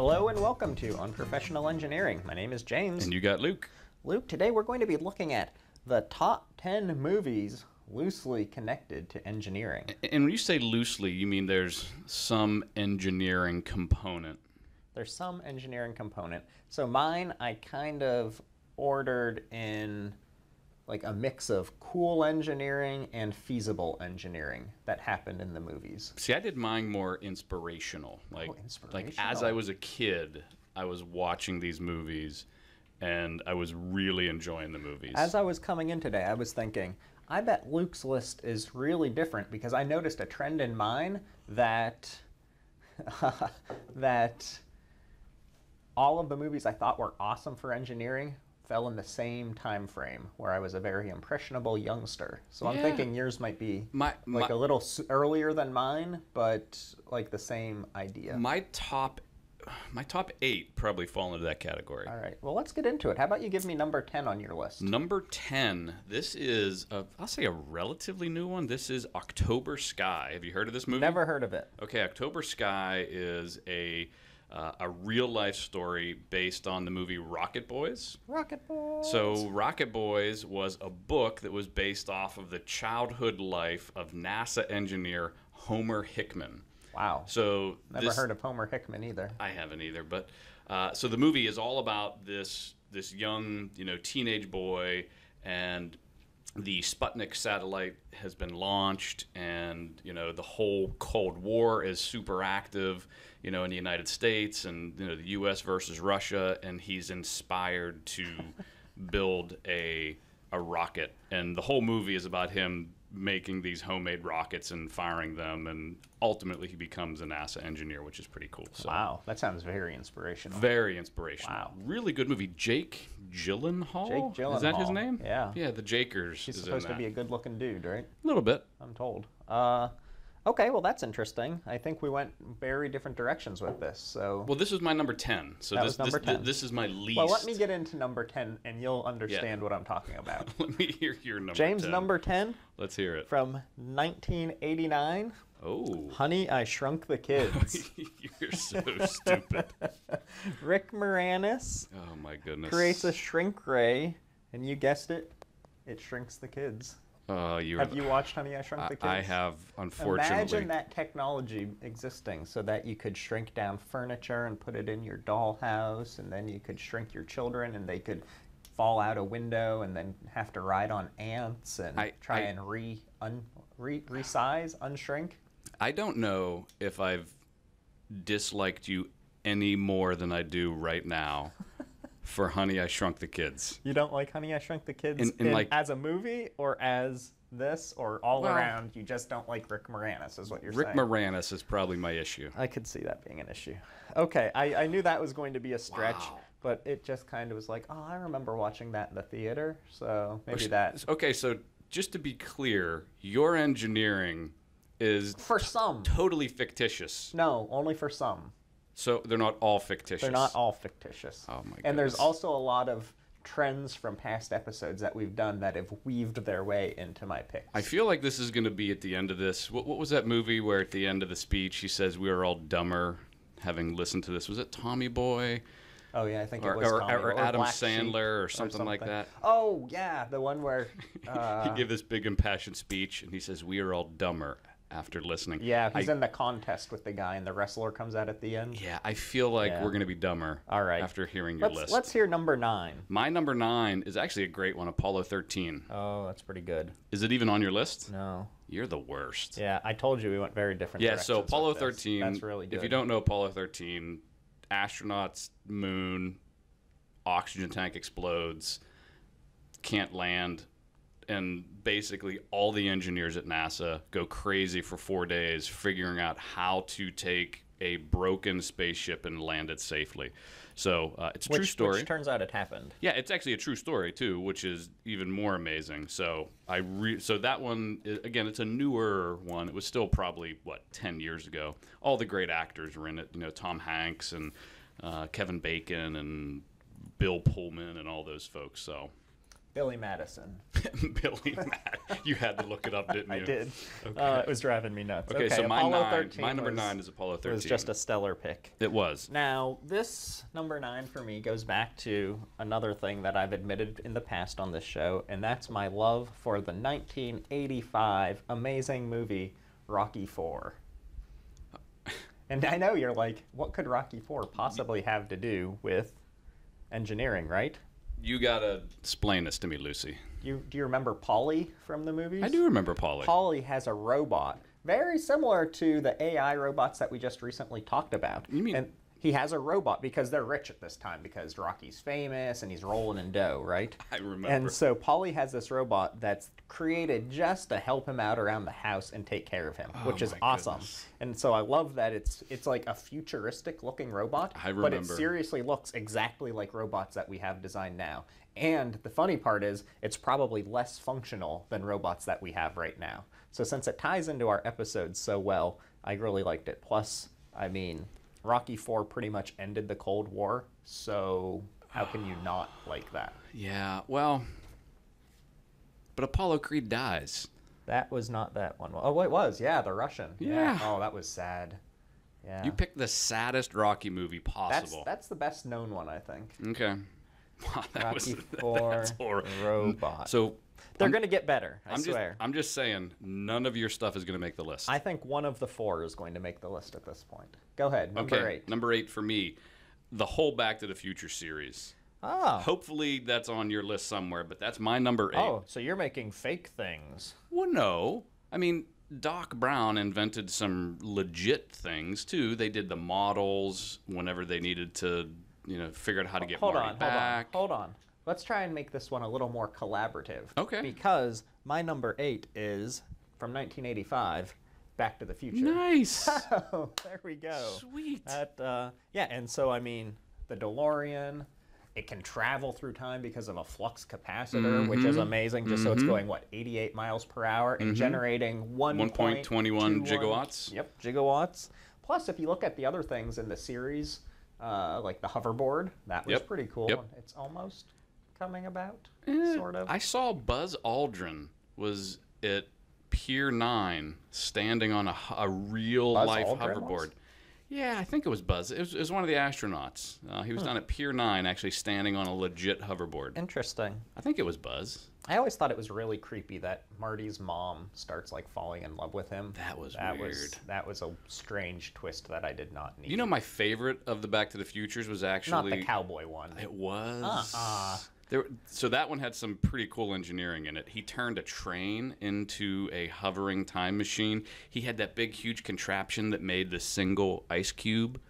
Hello and welcome to Unprofessional Engineering. My name is James. And you got Luke. Luke, today we're going to be looking at the top 10 movies loosely connected to engineering. And when you say loosely, you mean there's some engineering component. There's some engineering component. So mine, I kind of ordered in like a mix of cool engineering and feasible engineering that happened in the movies. See, I did mine more inspirational. Like, Oh, like as I was a kid, I was watching these movies, and I was really enjoying the movies. As I was coming in today, I was thinking, I bet Luke's list is really different because I noticed a trend in mine that that all of the movies I thought were awesome for engineering fell in the same time frame where I was a very impressionable youngster. So I'm thinking yours might be My- like my- a little earlier than mine, but like the same idea. my top, my top eight probably fall into that category. all right. Well, let's get into it. How about you give me number 10 on your list? Number 10, this is, a, I'll say a relatively new one. This is October Sky. Have you heard of this movie? Never heard of it. Okay, October Sky is a uh, a real life story based on the movie Rocket Boys. Rocket Boys. So, Rocket Boys was a book that was based off of the childhood life of NASA engineer Homer Hickam. Wow. So, Never this- heard of Homer Hickam either. I haven't either, but uh, so the movie is all about this this young you know teenage boy and the Sputnik satellite has been launched, and you know the whole Cold War is super active, you know, in the United States, and you know the U.S. versus Russia, and he's inspired to build a a rocket, and the whole movie is about him making these homemade rockets and firing them, and ultimately he becomes a NASA engineer, which is pretty cool. So. Wow, that sounds very inspirational. Very inspirational. Wow. Really good movie. Jake Gyllenhaal. Jake Gyllenhaal. Is that his name? Yeah. Yeah, the Jakers. He's supposed to be a good-looking dude, right? a little bit. I'm told. Uh, okay, well that's interesting. I think we went very different directions with this. So, Well, this is my number ten. So That this was number this, 10. this is my least. well, let me get into number ten, and you'll understand what I'm talking about. Let me hear your number. James, 10. number ten Let's hear it. from 1989. Oh, Honey, I Shrunk the Kids. you're so stupid. Rick Moranis Oh my goodness. creates a shrink ray, and you guessed it, it shrinks the kids. Uh, oh, you. Have you watched Honey, I Shrunk the Kids? I have, unfortunately. Imagine that technology existing so that you could shrink down furniture and put it in your dollhouse, and then you could shrink your children and they could fall out a window and then have to ride on ants and I- try I- and re, un, re resize, unshrink. I don't know if I've disliked you any more than I do right now for Honey, I Shrunk the Kids. You don't like Honey, I Shrunk the Kids In- in, in- like- as a movie or as this or all Well- around? You just don't like Rick Moranis, is what you're Rick saying. Rick Moranis is probably my issue. I could see that being an issue. Okay, I, I knew that was going to be a stretch, Wow. but it just kind of was like, oh, I remember watching that in the theater, so maybe that. Okay, so just to be clear, your engineering is For some. totally fictitious. No, only for some. So they're not all fictitious. They're not all fictitious. Oh my And there's also a lot of trends from past episodes that we've done that have weaved their way into my picks. I feel like this is going to be at the end of this. What, what was that movie where at the end of the speech he says we are all dumber having listened to this? Was it Tommy Boy? oh yeah, I think or- it was or- Tommy, or Adam Black Sheep Sandler or something like that. Oh yeah, the one where. Uh, he gave this big impassioned speech and he says we are all dumber after listening. yeah, he's I, in the contest with the guy, and the wrestler comes out at the end. Yeah, I feel like Yeah. we're going to be dumber. All right. After hearing your Let's list. let's hear number nine. My number nine is actually a great one, Apollo 13. Oh, that's pretty good. Is it even on your list? No. You're the worst. Yeah, I told you we went very different. Yeah, so Apollo 13. That's really good. If you don't know Apollo 13, astronauts, moon, oxygen tank explodes, can't land, and basically all the engineers at NASA go crazy for four days figuring out how to take a broken spaceship and land it safely. So uh, it's a which, true story. Which turns out it happened. Yeah, it's actually a true story too, which is even more amazing. So I re- so that one again, it's a newer one. It was still probably what ten years ago. All the great actors were in it. You know, Tom Hanks and uh, Kevin Bacon and Bill Pullman and all those folks. So Billy Madison. Billy Matt. You had to look it up, didn't you? I did. Okay. Uh, it was driving me nuts. Okay, so my Apollo nine, 13 my number was, nine is Apollo 13. It was just a stellar pick. It was. Now, this number nine for me goes back to another thing that I've admitted in the past on this show, and that's my love for the 1985 amazing movie Rocky Four. And I know you're like, what could Rocky Four possibly have to do with engineering, right? You gotta explain this to me, Lucy. You do you remember Paulie from the movies? I do remember Paulie. Paulie has a robot very similar to the AI robots that we just recently talked about. You mean- And he has a robot because they're rich at this time because Rocky's famous and he's rolling in dough, right? I remember. And so Paulie has this robot that's created just to help him out around the house and take care of him, oh which is Oh awesome. goodness. And so I love that it's it's like a futuristic looking robot, I but it seriously looks exactly like robots that we have designed now. And the funny part is it's probably less functional than robots that we have right now. So since it ties into our episodes so well, I really liked it. Plus, I mean, Rocky 4 pretty much ended the Cold War, so how can you not like that? yeah, well, but Apollo Creed dies. That was not that one. Oh, it was. Yeah, the Russian. Yeah. Oh, that was sad. Yeah. You picked the saddest Rocky movie possible. that's the best known one, I think. Okay. Wow, that Rocky was Four that's robot. So They're going to get better. I I'm just swear. I'm just saying none of your stuff is going to make the list. I think one of the four is going to make the list at this point. Go ahead. Number okay. eight. Number 8 for me, the whole Back to the Future series. Oh. Hopefully that's on your list somewhere, but that's my number 8. Oh, so you're making fake things. Well, no. I mean, Doc Brown invented some legit things too. They did the models whenever they needed to, you know, figure out how to get hold Marty on, back. hold on, hold on. Let's try and make this one a little more collaborative. Okay. Because my number eight is from 1985, Back to the Future. Nice. Oh, there we go. Sweet. That uh, yeah, and so I mean, the DeLorean, it can travel through time because of a flux capacitor, which Mm-hmm. is amazing. Just so it's going what 88 miles per hour and generating 1.21 1.21 gigawatts. Yep, gigawatts. Plus, if you look at the other things in the series, uh, like the hoverboard, that was Yep, pretty cool. yep. It's almost coming about, Eh, sort of. I saw Buzz Aldrin was at Pier 9 standing on a, a real Buzz life Aldrin hoverboard. was? Yeah, I think it was Buzz. It was, it was one of the astronauts. Uh, he was down at Pier 9 actually standing on a legit hoverboard. Interesting. I think it was Buzz. I always thought it was really creepy that Marty's mom starts like falling in love with him. That was that was weird. that was a strange twist that I did not need. You know, my favorite of the Back to the Futures was actually not actually. the cowboy one. It was. Uh-uh. There, so that one had some pretty cool engineering in it. He turned a train into a hovering time machine. He had that big, huge contraption that made the single ice cube.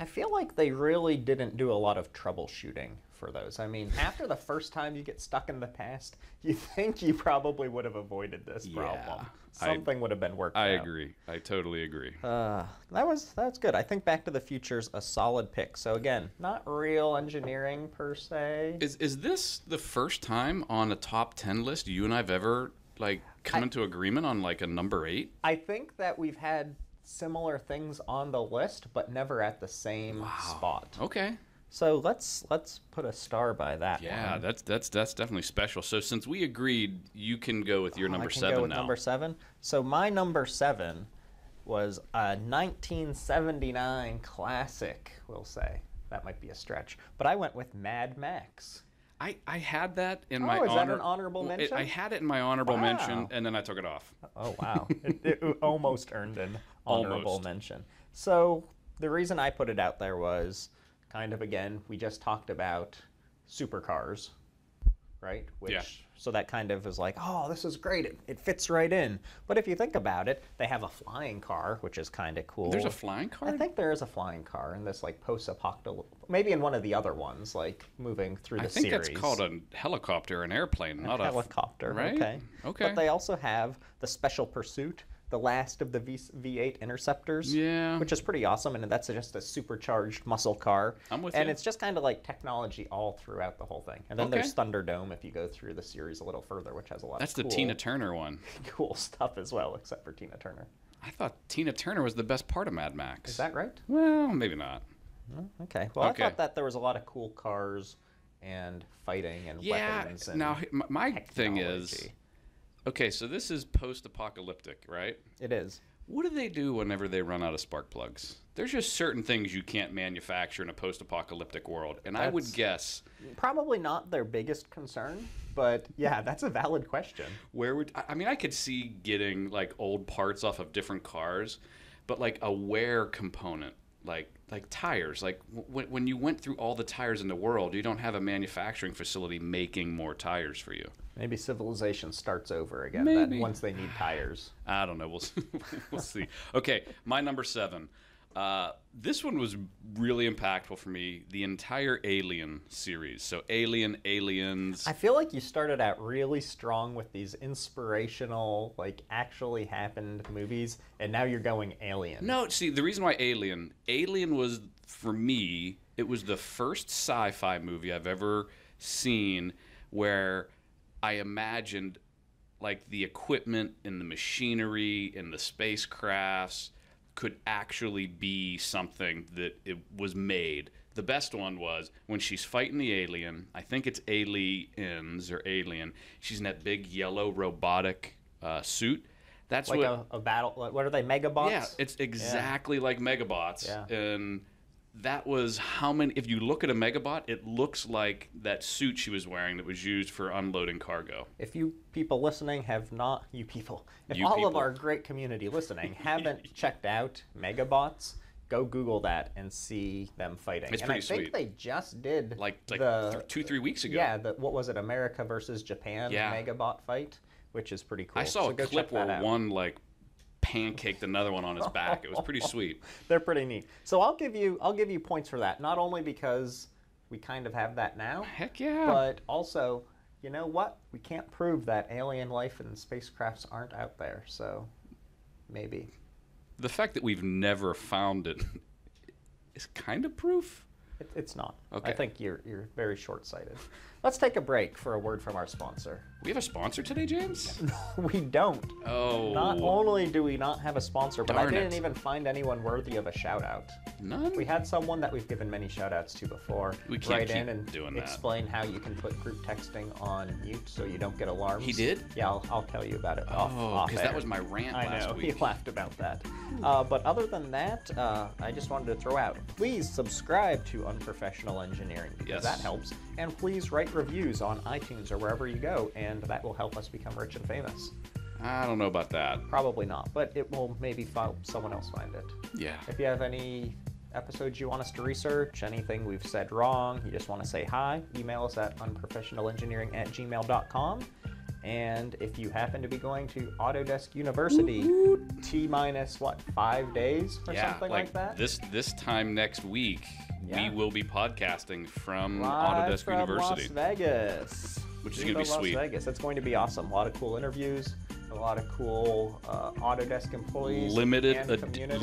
I feel like they really didn't do a lot of troubleshooting for those. I mean, after the first time you get stuck in the past, you think you probably would have avoided this problem. Yeah, I- Something would have been worked out. I out. agree. I totally agree. Uh, that was that's good. I think Back to the Future's a solid pick. So again, not real engineering per se. Is is this the first time on a top ten list you and I've ever like come into agreement on like a number eight? I think that we've had similar things on the list, but never at the same spot. Okay. So let's let's put a star by that. Yeah, one. that's that's that's definitely special. So since we agreed, you can go with your I number can seven go with now. number seven. So my number seven was a 1979 classic. We'll say that might be a stretch, but I went with Mad Max. I, I had that in Oh, my is that an honorable well, it- mention? I had it in my honorable mention, and then I took it off. Oh wow! it, it almost earned an honorable Almost. mention. So the reason I put it out there was kind of again we just talked about supercars, right? Which Yeah. so that kind of is like, oh, this is great. It, it fits right in. But if you think about it, they have a flying car, which is kind of cool. There's a flying car. I think there is a flying car in this like post-apocalyptic, maybe in one of the other ones, like moving through the I think series. that's called a helicopter, an airplane, not a helicopter. right? Okay. Okay. But they also have the Special Pursuit, the last of the v- V8 interceptors. Yeah. Which is pretty awesome, and that's just a supercharged muscle car. I'm with and you. it's just kind of like technology all throughout the whole thing. And then Okay. there's Thunderdome if you go through the series a little further, which has a lot That's of the cool, Tina Turner one. cool stuff as well, except for Tina Turner. I thought Tina Turner was the best part of Mad Max. Is that right? Well, maybe not. Mm, okay. Well, Okay. I thought that there was a lot of cool cars and fighting and Yeah. weapons. And Now, my thing is, technology. Okay, so this is post-apocalyptic, right? it is. What do they do whenever they run out of spark plugs? There's just certain things you can't manufacture in a post-apocalyptic world, and I would guess Probably not their biggest concern, but yeah, that's a valid question. where would I I mean I could see getting like old parts off of different cars, but like a wear component, like like tires, like w- when you went through all the tires in the world, you don't have a manufacturing facility making more tires for you. Maybe civilization starts over again once they need tires. I don't know. We'll we'll see. Okay, my number seven. Uh, this one was really impactful for me. The entire Alien series. So Alien, Aliens. I feel like you started out really strong with these inspirational, like actually happened movies, and now you're going alien. No, see, the reason why Alien, Alien was for me, it was the first sci-fi movie I've ever seen where I imagined like the equipment and the machinery and the spacecrafts could actually be something that it was made. The best one was when she's fighting the alien. I think it's aliens or alien. She's in that big yellow robotic uh, suit. That's like what a, a battle. What are they? Megabots. yeah, it's exactly like Megabots. Yeah. And that was how many if you look at a Megabot, it looks like that suit she was wearing that was used for unloading cargo. If you people listening have not, you people, if You all of our great community listening haven't checked out Megabots, go Google that and see them fighting. It's and I pretty think sweet. they just did Like like the th- 2 3 weeks ago. yeah, the, what was it, America versus Japan Yeah. Megabot fight, which is pretty cool. I saw So a clip where one like pancaked another one on his back. It was pretty sweet. They're pretty neat. So I'll give you I'll give you points for that. Not only because we kind of have that now, Heck yeah. but also, you know what? We can't prove that alien life and spacecrafts aren't out there. So maybe. the fact that we've never found it is kind of proof. It, it's not. Okay. I think you're you're very short-sighted. Let's take a break for a word from our sponsor. We have a sponsor today, James? we don't. Oh. Not only do we not have a sponsor, but I didn't it. even find anyone worthy of a shout out. None? We had someone that we've given many shout outs to before We can't write keep in and doing that. explain how you can put group texting on mute so you don't get alarms. He did? Yeah, I'll, I'll tell you about it off, Oh, because that was my rant I last know, week. he laughed about that. Uh, but other than that, uh, I just wanted to throw out please subscribe to Unprofessional Engineering because Yes. that helps. And please write reviews on iTunes or wherever you go, and that will help us become rich and famous. I don't know about that. Probably not, but it will maybe help someone else find it. Yeah. If you have any episodes you want us to research, anything we've said wrong, you just want to say hi, email us at unprofessionalengineering at gmail.com. And if you happen to be going to Autodesk University, T minus what, five days or yeah, something like, that? This this time next week, Yeah. we will be podcasting from Live Autodesk from University. Las Vegas. Which is gonna be Las sweet. Vegas. That's going to be awesome. A lot of cool interviews, a lot of cool uh, Autodesk employees, Limited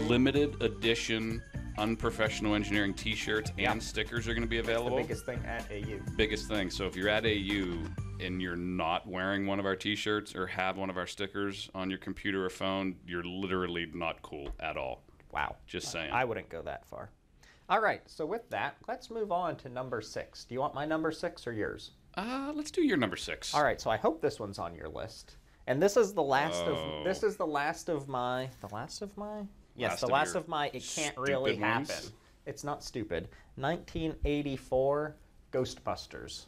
limited edition unprofessional engineering T-shirts Yeah. and stickers are going to be the available. biggest thing at AU. biggest thing. So if you're at AU and you're not wearing one of our T-shirts or have one of our stickers on your computer or phone, you're literally not cool at all. Wow. Just saying. I wouldn't go that far. All right, so with that, let's move on to number six. Do you want my number six or yours? Uh, let's do your number six. All right, so I hope this one's on your list. And this is the last Oh. of this is the last of my the last of my yes Last the of last of my it can't really ones? happen. It's not stupid. 1984 Ghostbusters.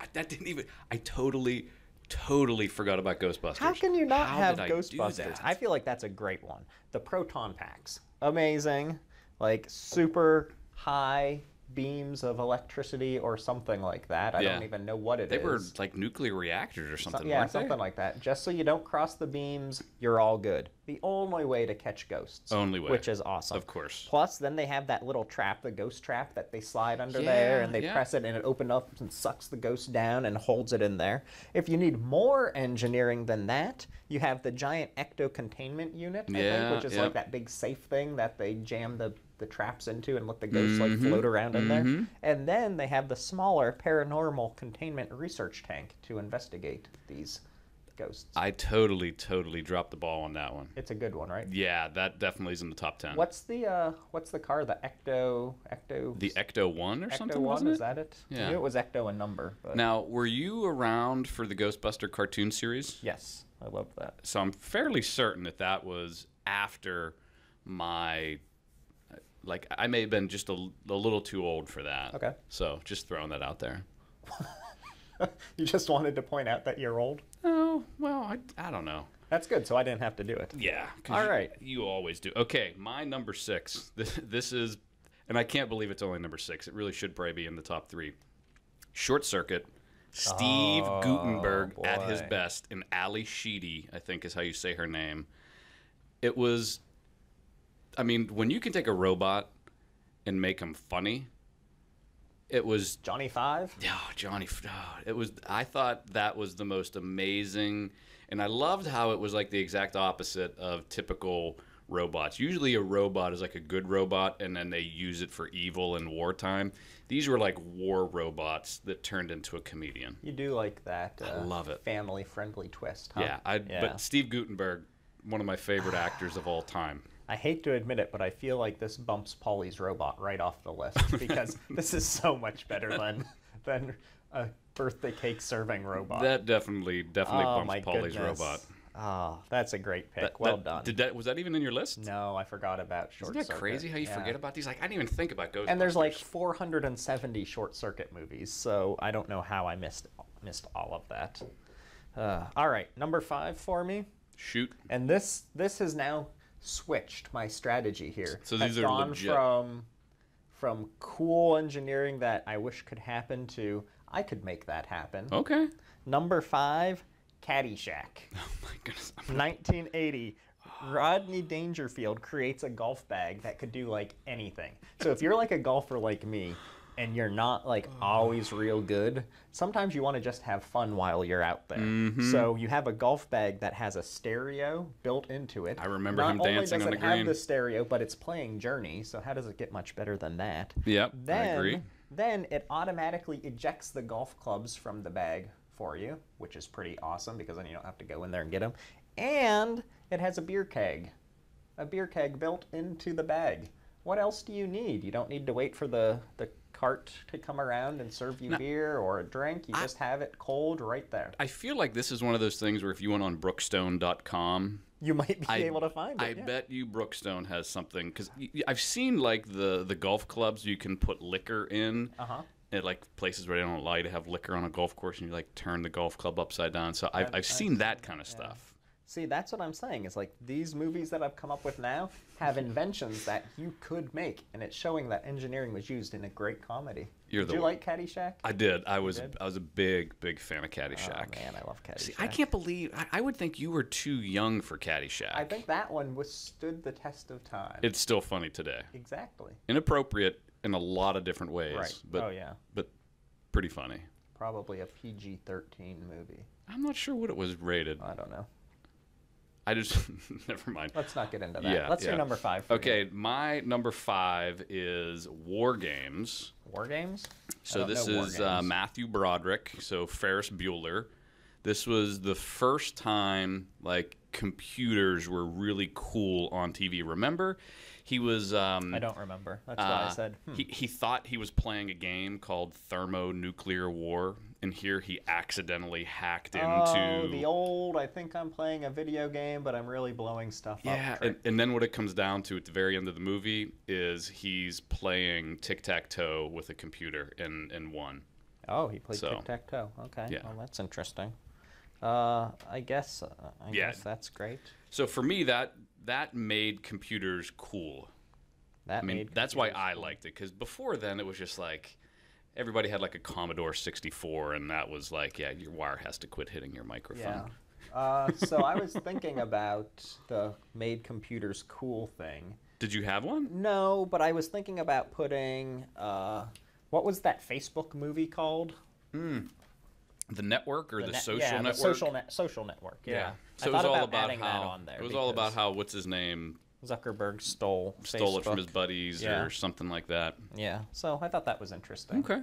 I, that didn't even. I totally, totally forgot about Ghostbusters. How can you not How have did I Ghostbusters? I feel like that's a great one. The proton packs, amazing, like super high beams of electricity or something like that. I Yeah. don't even know what it is. They were like nuclear reactors or So- something. yeah, weren't they? something like that. Just so you don't cross the beams, you're all good. The only way to catch ghosts. Only way. Which is awesome. Of course. Plus, then they have that little trap, the ghost trap, that they slide under there and they yeah. press it and it opens up and sucks the ghost down and holds it in there. If you need more engineering than that, you have the giant ecto containment unit, Yeah, think, which is yeah. like that big safe thing that they jam the, the traps into and let the ghosts like Mm-hmm. float around in there. And then they have the smaller paranormal containment research tank to investigate these ghosts. I totally, totally dropped the ball on that one. it's a good one, right? Yeah, that definitely is in the top ten. What's the uh, what's the car? The Ecto Ecto. the Ecto One or Ecto something? one wasn't is that it? I Yeah. knew it was Ecto a number. But Now, were you around for the Ghostbuster cartoon series? yes, I love that. So I'm fairly certain that that was after my, like, I may have been just a little too old for that. Okay. So just throwing that out there. You just wanted to point out that you're old. Oh well, I, I don't know. That's good. So I didn't have to do it. Yeah. All right. you- You always do. Okay, my number six. This, this is, and I can't believe it's only number six. It really should probably be in the top three. Short Circuit. Steve Oh, Guttenberg at his best, and Ally Sheedy, I think is how you say her name. It was, I mean, when you can take a robot and make him funny, it was Johnny Five. Oh, Johnny, oh, it was. I thought that was the most amazing, and I loved how it was like the exact opposite of typical robots. Usually, a robot is like a good robot, and then they use it for evil in wartime. These were like war robots that turned into a comedian. You do like that. Uh, love it. Family-friendly twist. Huh? Yeah, I. Yeah. But Steve Guttenberg, one of my favorite actors of all time. I hate to admit it, but I feel like this bumps Paulie's robot right off the list because this is so much better than than a birthday cake serving robot. That definitely, definitely oh bumps my Paulie's goodness. robot. Oh, that's a great pick. That- well that- done. Did that was that even in your list? no, I forgot about short Isn't that circuit. crazy how you Yeah. forget about these? Like I didn't even think about Ghostbusters. And there's like 470 short circuit movies, so I don't know how I missed missed all of that. Uh, all right, number five for me, shoot. and this this has now switched my strategy here. So I've these are gone legit. from from cool engineering that I wish could happen to I could make that happen. Okay. Number five, Caddyshack. Oh my goodness. 1980 rodney dangerfield creates a golf bag that could do like anything so if you're like a golfer like me and you're not like always real good sometimes you want to just have fun while you're out there Mm-hmm. so you have a golf bag that has a stereo built into it I remember not him only dancing does on it the have green. the stereo but it's playing journey so how does it get much better than that Yep, I then, agree. Then it automatically ejects the golf clubs from the bag for you, which is pretty awesome because then you don't have to go in there and get them. And it has a beer keg, a beer keg built into the bag. What else do you need? You don't need to wait for the, the cart to come around and serve you No. beer or a drink. You I- just have it cold right there. I feel like this is one of those things where if you went on brookstone.com, You might be I, able to find it. I yeah. bet you Brookstone has something because I've seen like the the golf clubs you can put liquor in Uh-huh. at like places where they don't allow you to have liquor on a golf course, and you like turn the golf club upside down. So I've, I've- I've seen that kind of stuff. See, that's what I'm saying. Is like these movies that I've come up with now have inventions that you could make, and it's showing that engineering was used in a great comedy. You're Did the you one. like Caddyshack? I did. I was did? I was a big big fan of Caddyshack. Oh Caddyshack. man, I love Caddyshack. See, I can't believe I, I would think you were too young for Caddyshack. I think that one withstood the test of time. it's still funny today. exactly. Inappropriate in a lot of different ways, Right. but oh yeah. but pretty funny. Probably a PG-13 movie. I'm not sure what it was rated. I don't know. I just never mind. Let's not get into that. Yeah, Let's yeah. do number five. Okay, my number five is War Games. War games. So this is uh, Matthew Broderick, so Ferris Bueller. This was the first time like computers were really cool on TV. Remember, he was. Um, I don't remember. That's why I uh, said. Hmm. he, he thought he was playing a game called Thermonuclear War, and here he accidentally hacked into. Oh, the old. I think I'm playing a video game, but I'm really blowing stuff Yeah, up. and, and then what it comes down to at the very end of the movie is he's playing tic tac toe with a computer and and won. Oh, he played So, tic tac toe. Okay. yeah. Well, that's interesting. Uh, I guess. Uh, I Yeah. guess that's great. So for me, that that made computers cool. That I mean, made that's why I liked it because before then it was just like everybody had like a Commodore 64, and that was like, yeah, your wire has to quit hitting your Yeah. microphone. Uh, so I was thinking about the made computers cool thing. Did you have one? No, but I was thinking about putting. Uh, what was that Facebook movie called? The network or the, net- social yeah, network? the social net, social network. Yeah. So I it was all about, about how that on there. it was all about how what's his name Zuckerberg stole stole it from his buddies Yeah. or something like that. Yeah, so I thought that was interesting. Okay.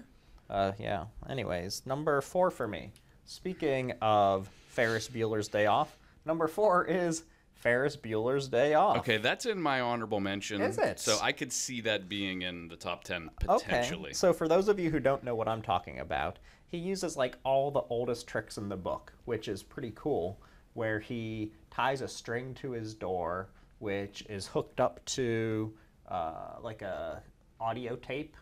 Uh, yeah. Anyways, number four for me. Speaking of Ferris Bueller's Day Off. Number four is Ferris Bueller's Day Off. Okay, that's in my honorable mention. Is it? So I could see that being in the top 10 potentially. Okay. So for those of you who don't know what I'm talking about, he uses like all the oldest tricks in the book, which is pretty cool, where he ties a string to his door, which is hooked up to uh, like a audio tape,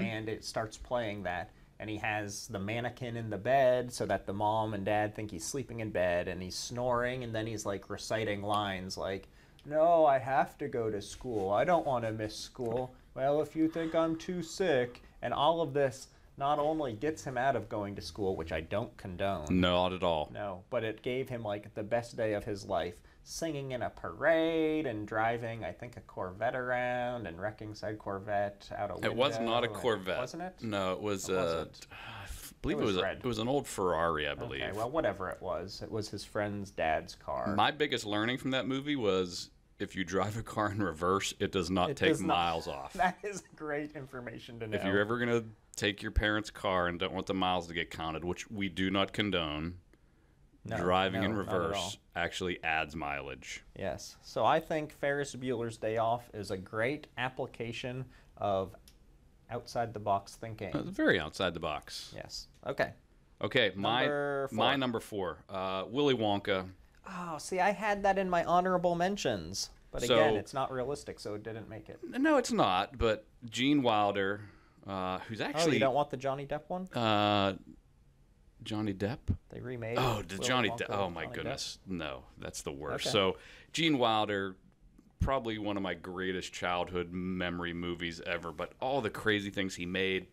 and it starts playing that. And he has the mannequin in the bed so that the mom and dad think he's sleeping in bed, and he's snoring, and then he's like reciting lines like, "No, I have to go to school. I don't want to miss school." Well, if you think I'm too sick, and all of this not only gets him out of going to school, which I don't condone. Not at all. No, but it gave him like the best day of his life, singing in a parade and driving, I think, a Corvette around and wrecking said Corvette out window. It was not a Corvette. wasn't it? No, it was. It uh. I believe It it was was. a, it was an old Ferrari, I believe. Okay, well, whatever it was, it was his friend's dad's car. My biggest learning from that movie was if you drive a car in reverse, it does not It take does not- miles off. that is great information to know. If you're ever gonna take your parents' car and don't want the miles to get counted, which we do not condone, No, driving in no, all. reverse actually adds mileage. Yes. So I think Ferris Bueller's Day Off is a great application of outside the box thinking. It's very outside the box. Yes. Okay. Okay, my Number four. my number four, uh, Willy Wonka. Oh, see, I had that in my honorable mentions, but So- again, it's not realistic, so it didn't make it. No, it's not. But Gene Wilder, uh, who's actually. Oh, you don't want the Johnny Depp one? uh, Johnny Depp. They remade. Oh, the Johnny Depp. Oh my Johnny Depp. goodness, no, that's the worst. Okay. So, Gene Wilder, probably one of my greatest childhood memory movies ever. But all the crazy things he made,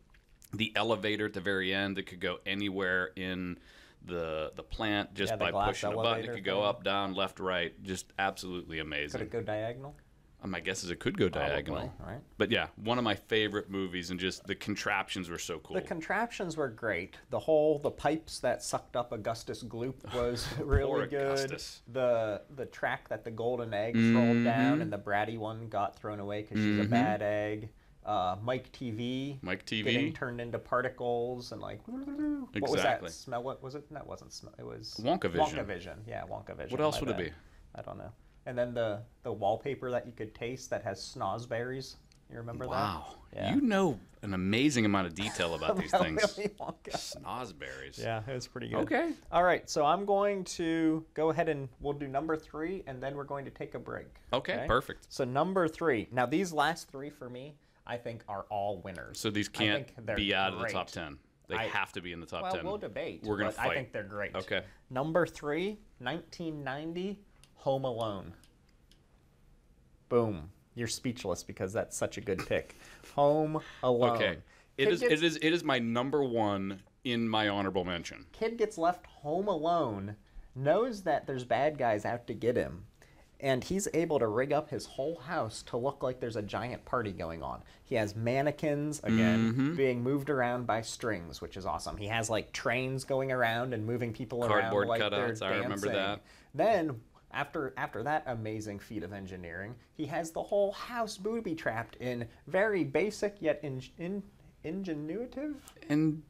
the elevator at the very end that could go anywhere in the the plant just Yeah, the by pushing a button. It could go thing. up, down, left, right. Just absolutely amazing. Could it go diagonal? Um, my guess is it could go diagonal. Probably, right? But yeah, one of my favorite movies, and just the contraptions were so cool. The contraptions were great. The whole the pipes that sucked up Augustus Gloop was really good. Augustus. The the track that the golden eggs rolled down and the bratty one got thrown away because she's a bad egg. Uh, Mike Teavee. Mike Teavee. Getting turned into particles and like. What was that? Smell? What was it? That wasn't smell. It was Wonka Vision. Wonka Vision. Yeah, Wonka Vision. What else would it be? I don't know. And then the the wallpaper that you could taste that has snozberries. You remember Wow, that? Yeah. you know an amazing amount of detail about these things. Snozberries. Yeah, it was pretty good. Okay. All right, so I'm going to go ahead and we'll do number three, and then we're going to take a break. Okay, perfect. So number three. Now these last three for me, I think are all winners. So these can't be out of the top ten. They I- have to be in the top Well, ten. we'll debate. We're gonna but fight. I think they're great. Okay. Number three, 1990, Home Alone. Boom. You're speechless because that's such a good pick. Home Alone. Okay. It Kid is. gets- It is. It is my number one in my honorable mention. kid gets left home alone, knows that there's bad guys out to get him, and he's able to rig up his whole house to look like there's a giant party going on. He has mannequins again Mm-hmm. being moved around by strings, which is awesome. He has like trains going around and moving people Cardboard around like cutouts, they're I remember dancing. that. Then after after that amazing feat of engineering, he has the whole house booby trapped in very basic yet in, in ingenuitive And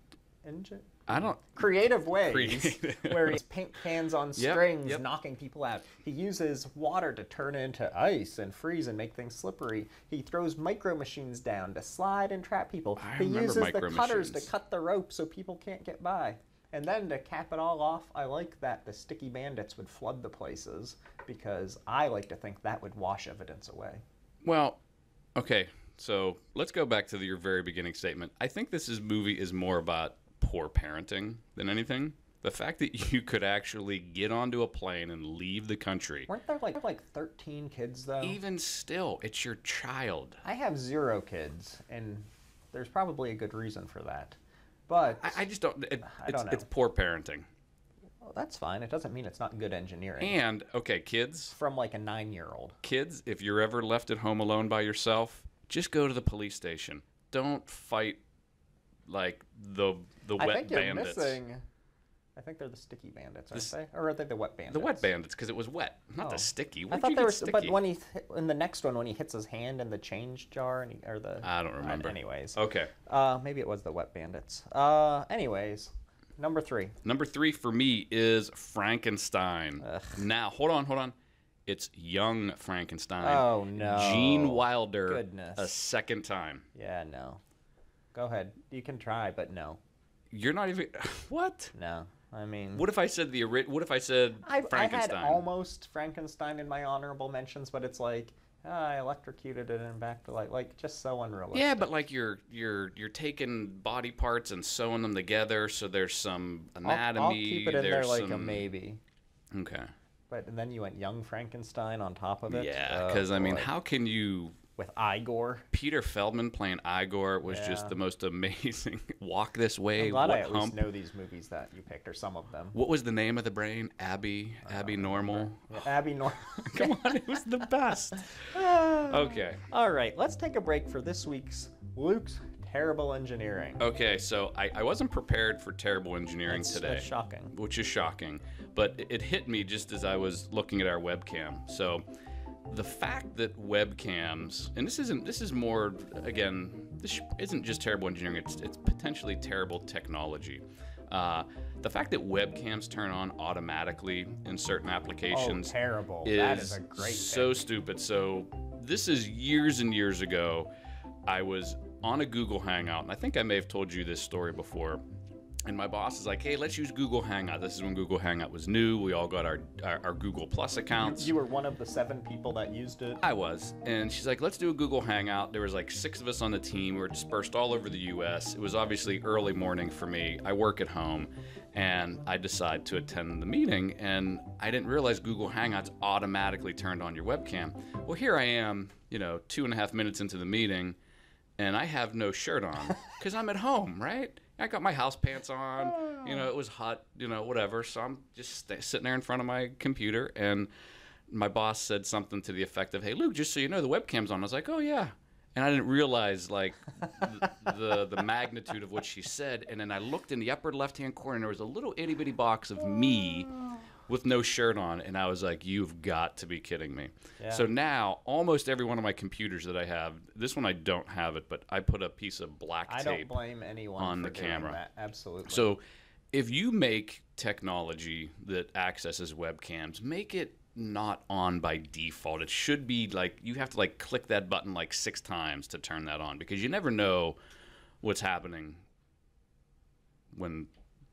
Ingen- I don't. creative ways Creative. where he's paint cans on strings yep. knocking people out he uses water to turn into ice and freeze and make things slippery he throws micro machines down to slide and trap people I he uses the cutters to cut the rope so people can't get by and then to cap it all off i like that the sticky bandits would flood the places because i like to think that would wash evidence away Well, okay. So let's go back to the, your very beginning statement. I think this is movie is more about poor parenting than anything. The fact that you could actually get onto a plane and leave the country. weren't there like like 13 kids though Even still, it's your child. I have zero kids, and there's probably a good reason for that. But I, I just don't. It, I it's, don't know. it's poor parenting. well, that's fine. It doesn't mean it's not good engineering. And okay, kids, From like a nine-year-old. kids, if you're ever left at home alone by yourself, just go to the police station. Don't fight like the the I wet think you're bandits. missing. I I think they're the sticky bandits, aren't This- they? Or are they the wet bandits? The wet bandits, because it was wet, not Oh. the sticky. I Where'd thought you there get was, sticky? but when he th- in the next one when he hits his hand in the change jar and he, or the I don't remember. anyways, Okay. uh, maybe it was the wet bandits. Uh, anyways, Number three. Number three for me is Frankenstein. Now, hold on, hold on. It's young Frankenstein. Oh, no. Gene Wilder. Goodness. A second time. Yeah, no. Go ahead. You can try, but no. You're not even. What? No. I mean, What if I said the ori- What if I said I, I had Frankenstein? almost Frankenstein in my honorable mentions, but it's like ah, I electrocuted it and back to life. Like just so unrealistic. yeah, but like you're you're you're taking body parts and sewing them together, so there's some I'll, anatomy. I'll keep it in there there's like a maybe. Okay. But and then you went young Frankenstein on top of it. Yeah, because I mean, boy. how can you? With Igor. Peter Feldman playing Igor was Yeah. just the most amazing. Walk this way. I'm glad what I at hump? least know these movies that you picked, or some of them. What was the name of the brain? Abby. Abby Normal. Yeah, Abby Normal. Come on, it was the best. okay. All right, let's take a break for this week's Luke's terrible engineering. Okay, so I, I wasn't prepared for terrible engineering That's- uh, today. that's shocking. Which is shocking. But it, it hit me just as I was looking at our webcam. So the fact that webcams, and this isn't, this is more, again, this isn't just terrible engineering, it's, it's potentially terrible technology. Uh, the fact that webcams turn on automatically in certain applications Oh, terrible. is, That is a great so stupid. So this is years and years ago. I was on a Google Hangout, and I think I may have told you this story before. And my boss is like, "Hey, let's use Google Hangout." This is when Google Hangout was new. We all got our our, our Google Plus accounts. You were one of the seven people that used it. I was, and she's like, "Let's do a Google Hangout." There was like six of us on the team. We were dispersed all over the U.S. It was obviously early morning for me. I work at home, and I decide to attend the meeting, and I didn't realize Google Hangouts automatically turned on your webcam. Well, here I am, you know, two and a half minutes into the meeting, and I have no shirt on because I'm at home, right? I got my house pants on. You know, oh. it was hot, you know, whatever. So I'm just sta sitting there in front of my computer, and my boss said something to the effect of, "Hey, Luke, just so you know, the webcam's on." I was like, "Oh yeah," and I didn't realize like the, the the magnitude of what she said. And then I looked in the upper left-hand corner, and there was a little itty bitty box of me oh. With no shirt on, and I was like, "You've got to be kidding me!" Yeah. So now, almost every one of my computers that I have, this one I don't have it, but I put a piece of black I tape don't blame anyone on the camera. That. Absolutely. so if you make technology that accesses webcams, make it not on by default. It should be like you have to like click that button like six times to turn that on because you never know what's happening when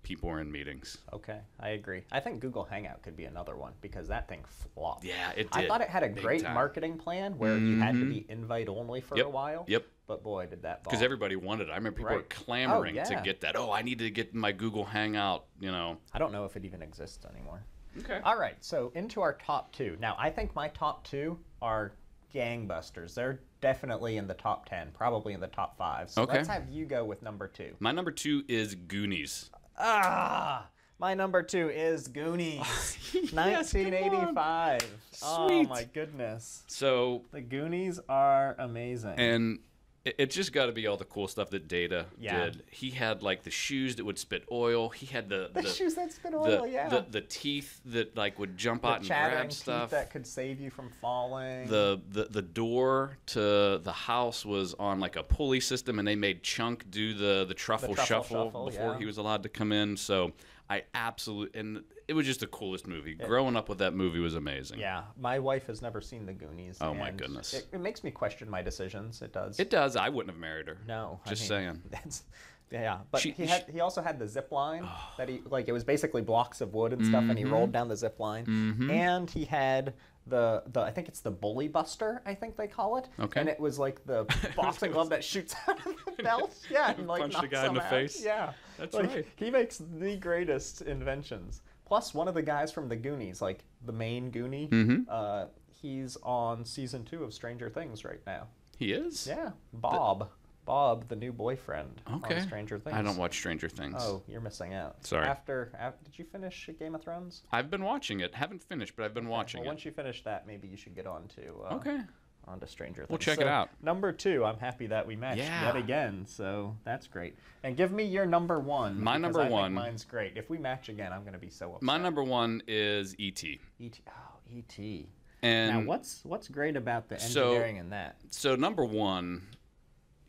people are in meetings. okay, I agree. I think Google Hangout could be another one because that thing flopped. Yeah, it did. I thought it had a great time. marketing plan where you had to be mm-hmm. invite only for Yep, a while. yep. But boy, did that Because everybody wanted it. I remember people were Right. Oh, clamoring to get that. Oh, I need to get my Google Hangout, you know. I don't know if it even exists anymore. Okay. All right, so into our top two. Now, I think my top two are gangbusters. They're definitely in the top 10, probably in the top five. So Okay. let's have you go with number two. My number two is Goonies. Ah, my number two is Goonies, Yes, come on. 1985. Oh my goodness, So the Goonies are amazing. and it, it just got to be all the cool stuff that Data Yeah. did. He had like the shoes that would spit oil. He had the the, the, shoes that spit the, oil, yeah. the the teeth that like would jump The out and chattering grab teeth stuff. that could save you from falling. the, the the door to the house was on like a pulley system, and they made Chunk do the the truffle, truffle shuffle, shuffle, before yeah. he was allowed to come in. So I absolutely and it was just the coolest movie. Growing up with that movie was amazing. yeah, my wife has never seen the Goonies. Oh, my goodness. It, it makes me question my decisions. It does. It does. I wouldn't have married her. No, I Just mean, saying. That's yeah, but She- he had he also had the zip line that he like it was basically blocks of wood and stuff, and he Mm-hmm. rolled down the zip line, and he had the the I think it's the bully buster I think they call it, Okay. and it was like the boxing glove that shoots out of the belt, yeah, and like Punch the knocks guy in the out. face? yeah, That's Like, right. He makes the greatest inventions. Plus, one of the guys from the Goonies, like the main Goonie, Mm-hmm. uh, he's on season two of Stranger Things right now. He is. Yeah, Bob. Bob, the new boyfriend Okay. on Stranger Things. I don't watch Stranger Things. Oh, you're missing out. Sorry. After, after did you finish Game of Thrones? I've been watching it. Haven't finished, but I've been watching well, it. once you finish that, maybe you should get on to uh, Okay. On to Stranger Things. We'll check it out. Number two, I'm happy that we matched Yeah. yet again. So that's great. And give me your number one. My number I one- mine's great. If we match again, I'm going to be so upset. My number one is E.T. E.T. Oh, E.T. And now, what's what's great about the So- engineering in that? so number one,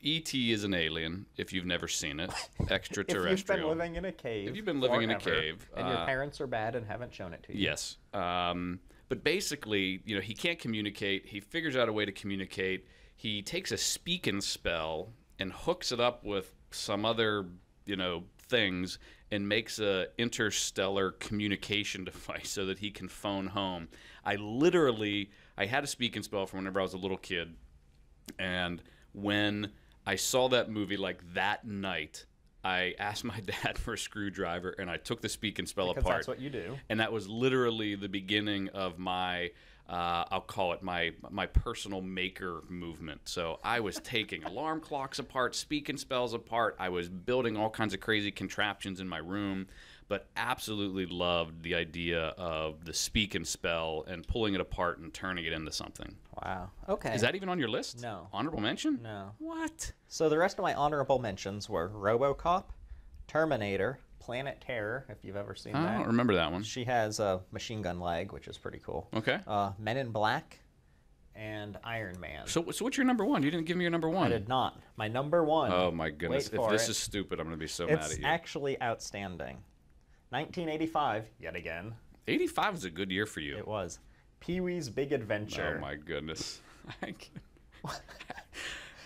E.T. is an alien. If you've never seen it, extraterrestrial. If you've been living in a cave, If you've been living in a cave, and your uh, parents are bad and haven't shown it to you, Yes. Um, but basically, you know, he can't communicate. He figures out a way to communicate. He takes a speak and spell and hooks it up with some other, you know, things and makes a interstellar communication device so that he can phone home. I literally I had a speak and spell from whenever I was a little kid. And when I saw that movie like that night, I asked my dad for a screwdriver and I took the speak and spell because apart that's what you do. and that was literally the beginning of my uh, I'll call it my my personal maker movement. So I was taking alarm clocks apart, speak and spells apart. I was building all kinds of crazy contraptions in my room, but absolutely loved the idea of the speak and spell and pulling it apart and turning it into something. Wow. Okay. Is that even on your list? No. Honorable mention? no? What? So the rest of my honorable mentions were RoboCop, Terminator, Planet Terror. If you've ever seen I that, don't remember that one. she has a machine gun leg, which is pretty cool. Okay. Uh, Men in Black, and Iron Man. So, so what's your number one? You didn't give me your number one. I did not. My number one. Oh my goodness! If this it. is stupid, I'm gonna be so mad at you. It's actually outstanding. 1985, yet again. 85 is a good year for you. It was. Pee Wee's Big Adventure. Oh my goodness.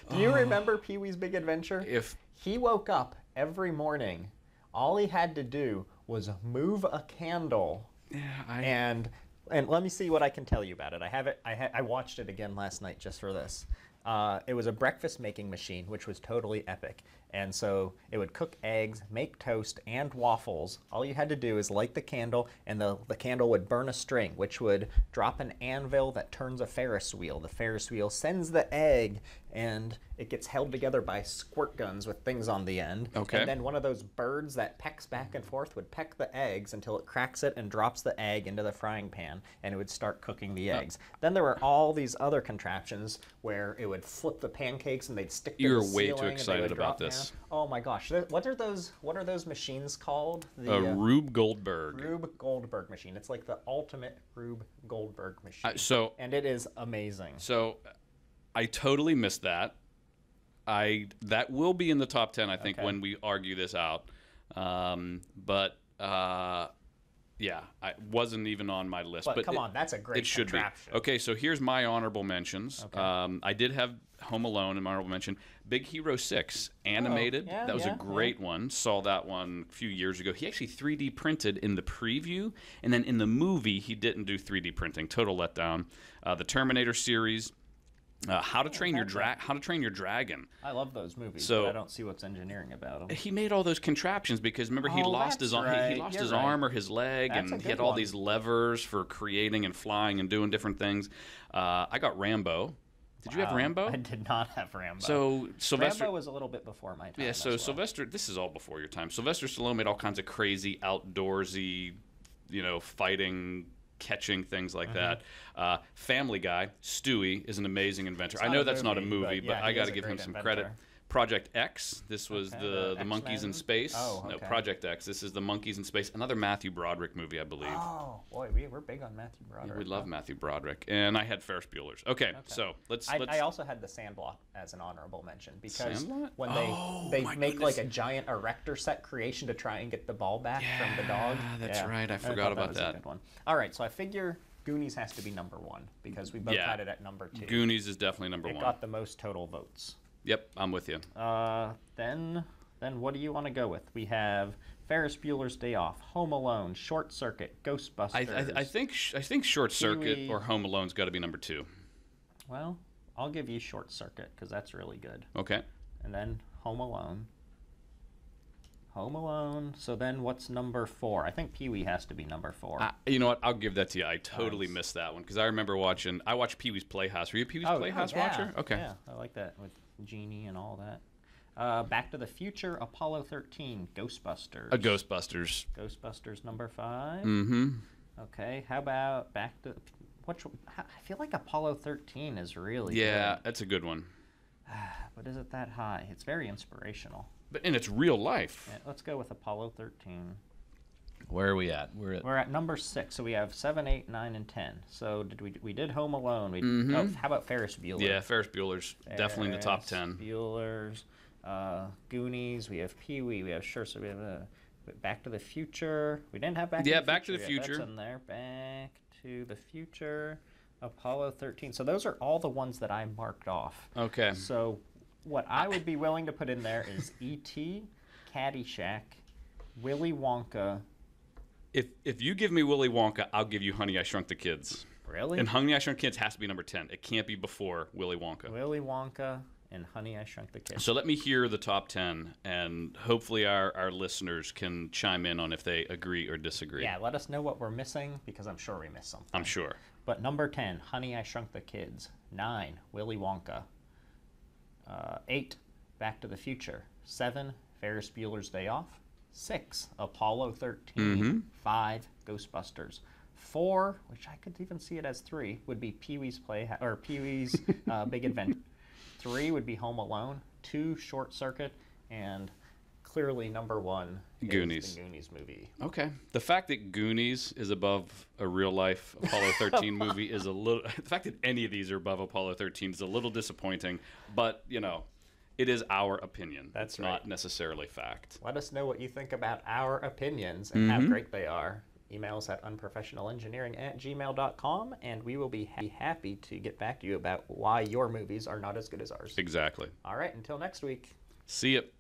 Do you remember Pee Wee's Big Adventure? if He woke up every morning. All he had to do was move a candle, yeah, I and and let me see what I can tell you about it. I have it. I ha- I watched it again last night just for this. Uh, it was a breakfast making machine, which was totally epic. And so it would cook eggs, make toast, and waffles. All you had to do is light the candle, and the, the candle would burn a string, which would drop an anvil that turns a Ferris wheel. The Ferris wheel sends the egg, and it gets held together by squirt guns with things on the end. Okay. And then one of those birds that pecks back and forth would peck the eggs until it cracks it and drops the egg into the frying pan, and it would start cooking the eggs. Then there were all these other contraptions where it would flip the pancakes and they'd stick to You're the way too ceiling and they excited about this. down. Oh my gosh! What are those? What are those machines called? The uh, Rube Goldberg. Rube Goldberg machine. It's like the ultimate Rube Goldberg machine, Uh, so and it is amazing. so I totally missed that. I that will be in the top 10 I think Okay. when we argue this out. Um, but uh, yeah, I wasn't even on my list. But, But, come it- on, that's a great It should be. Okay, so here's my honorable mentions. Okay. Um, I did have Home Alone in my honorable mention. Big Hero 6, animated. Oh, yeah, that was yeah, a great one. Saw that one a few years ago. He actually 3D printed in the preview, and then in the movie, he didn't do 3D printing. Total letdown. Uh, the Terminator series. Uh, how to train your dra- How to Train Your Dragon. I love those movies, So- but I don't see what's engineering about them. He made all those contraptions because remember he Oh, lost his that's ar- he, he lost You're his right. arm or his leg, That's and he had all one. these levers for creating and flying and doing different things. Uh, I got Rambo. Did you have Wow. Rambo? I did not have Rambo. So Sylvester. Rambo was a little bit before my time. yeah, so well. Sylvester. This is all before your time. Sylvester Stallone made all kinds of crazy outdoorsy, you know, fighting. Catching things like that. Uh, Family Guy, Stewie is an amazing inventor. I know that's not a movie, movie, but but, I got to give him some inventor. credit. Project X. This was Okay, the the the monkeys in space. Oh, No. Project X. This is the monkeys in space. Another Matthew Broderick movie, I believe. Oh boy, we, we're big on Matthew Broderick. we love Matthew Broderick, and I had Ferris Bueller's. Okay, so let's I, let's. I also had the Sandlot as an honorable mention because Sandlot? when they Oh, they make goodness. like a giant erector set creation to try and get the ball back from the dog. Yeah, that's right. I forgot about that. that. good one. All right, so I figure Goonies has to be number one because we both Yeah. had it at number two. Goonies is definitely number it one. got the most total votes. Yep, I'm with you. Uh, then then what do you want to go with? We have Ferris Bueller's Day Off, Home Alone, Short Circuit, Ghostbusters. I, I, I think I think Short Circuit Pee-wee. or Home Alone's got to be number two. Well, I'll give you Short Circuit because that's really good. Okay. And then Home Alone. Home Alone. So then what's number four? I think Pee Wee has to be number four. I, you know what? I'll give that to you. I totally Nice. missed that one because I remember watching. I watched Pee Wee's Playhouse. Were you a Pee Wee's oh, Playhouse yeah. watcher? Okay. Yeah, I like that with Genie and all that. Uh, Back to the Future, Apollo 13, Ghostbusters. A Ghostbusters. Ghostbusters number five. Mm-hmm. Okay, how about Back to. Which, I feel like Apollo 13 is really Yeah, good. that's a good one. But is it that high? It's very inspirational. But and it's real life. Yeah, let's go with Apollo 13. Where are we at? We're at We're at number six, so we have seven, eight, nine, and ten. So did we? We did Home Alone. We oh, how about Ferris Bueller? Mm-hmm. yeah. Ferris Bueller's definitely in the top ten. Bueller's, uh, Goonies. We have Pee Wee. We have sure. So we have uh, Back to the Future. We didn't have Back. Yeah, to the Buchan. Yeah, Back to Future the yet. Future. That's in there. Back to the Future. Apollo 13. So those are all the ones that I marked off. Okay. So what I would be willing to put in there is E.T., Caddyshack, Willy Wonka. If if you give me Willy Wonka, I'll give you Honey I Shrunk the Kids. Really? And Honey I Shrunk the Kids has to be number ten. It can't be before Willy Wonka. Willy Wonka and Honey I Shrunk the Kids. So let me hear the top ten, and hopefully our, our listeners can chime in on if they agree or disagree. Yeah, let us know what we're missing because I'm sure we missed something. I'm sure. But number 10, Honey, I Shrunk the Kids. 9, Willy Wonka. Uh, 8, Back to the Future. 7, Ferris Bueller's Day Off. 6, Apollo 13. 5, Ghostbusters. 4, which I could even see it as 3, would be Pee Wee's Play or Pee Wee's uh, Big Adventure. 3 would be Home Alone. 2, Short Circuit. And clearly number 1 is Goonies. Goonies movie. Okay. The fact that Goonies is above a real life Apollo 13 movie is a little. The fact that any of these are above Apollo 13 is a little disappointing, but you know, it is our opinion. That's right. not necessarily fact. Let us know what you think about our opinions and how mm-hmm. great they are. Emails us at unprofessionalengineering at gmail.com, and we will be ha- happy to get back to you about why your movies are not as good as ours. Exactly. All right, until next week. See it.